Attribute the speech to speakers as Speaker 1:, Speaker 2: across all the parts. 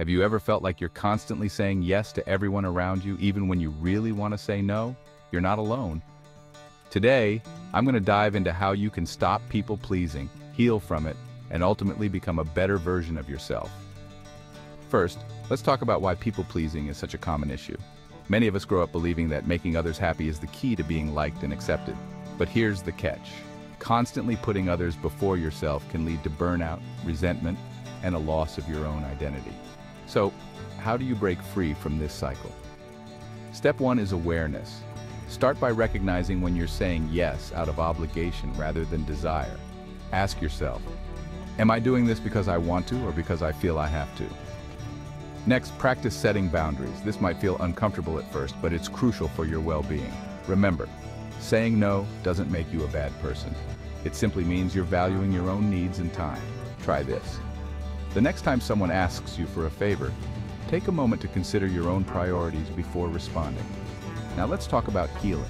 Speaker 1: Have you ever felt like you're constantly saying yes to everyone around you, even when you really want to say no? You're not alone. Today, I'm going to dive into how you can stop people-pleasing, heal from it, and ultimately become a better version of yourself. First, let's talk about why people-pleasing is such a common issue. Many of us grow up believing that making others happy is the key to being liked and accepted. But here's the catch. Constantly putting others before yourself can lead to burnout, resentment, and a loss of your own identity. So, how do you break free from this cycle? Step one is awareness. Start by recognizing when you're saying yes out of obligation rather than desire. Ask yourself, am I doing this because I want to or because I feel I have to? Next, practice setting boundaries. This might feel uncomfortable at first, but it's crucial for your well-being. Remember, saying no doesn't make you a bad person. It simply means you're valuing your own needs and time. Try this. The next time someone asks you for a favor, take a moment to consider your own priorities before responding. Now let's talk about healing.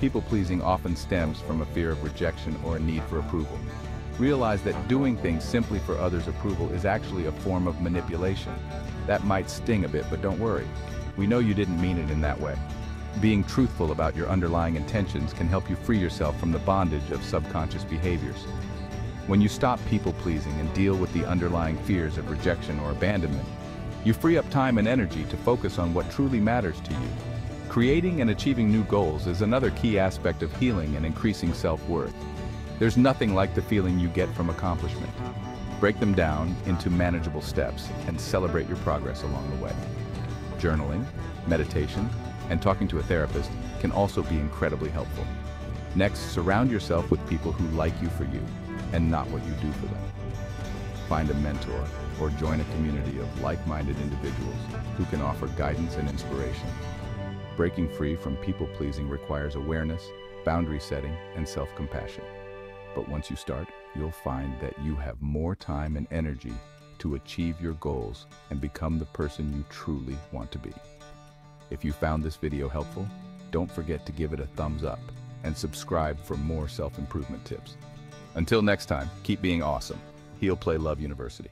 Speaker 1: People-pleasing often stems from a fear of rejection or a need for approval. Realize that doing things simply for others' approval is actually a form of manipulation. That might sting a bit, but don't worry. We know you didn't mean it in that way. Being truthful about your underlying intentions can help you free yourself from the bondage of subconscious behaviors. When you stop people-pleasing and deal with the underlying fears of rejection or abandonment, you free up time and energy to focus on what truly matters to you. Creating and achieving new goals is another key aspect of healing and increasing self-worth. There's nothing like the feeling you get from accomplishment. Break them down into manageable steps and celebrate your progress along the way. Journaling, meditation, and talking to a therapist can also be incredibly helpful. Next, surround yourself with people who like you for you and not what you do for them. Find a mentor or join a community of like-minded individuals who can offer guidance and inspiration. Breaking free from people-pleasing requires awareness, boundary setting, and self-compassion. But once you start, you'll find that you have more time and energy to achieve your goals and become the person you truly want to be. If you found this video helpful, don't forget to give it a thumbs up and subscribe for more self-improvement tips. Until next time, keep being awesome. Heal Play Love University.